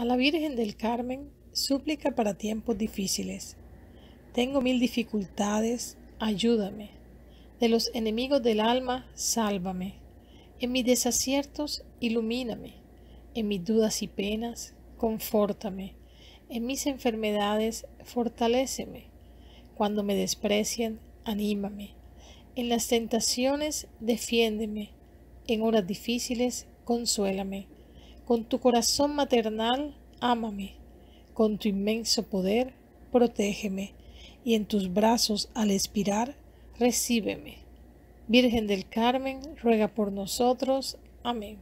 A la Virgen del Carmen, súplica para tiempos difíciles. Tengo mil dificultades, ayúdame. De los enemigos del alma, sálvame. En mis desaciertos, ilumíname. En mis dudas y penas, confórtame. En mis enfermedades, fortaléceme. Cuando me desprecien, anímame. En las tentaciones, defiéndeme. En horas difíciles, consuélame. Con tu corazón maternal, ámame. Con tu inmenso poder, protégeme. Y en tus brazos, al expirar, recíbeme. Virgen del Carmen, ruega por nosotros. Amén.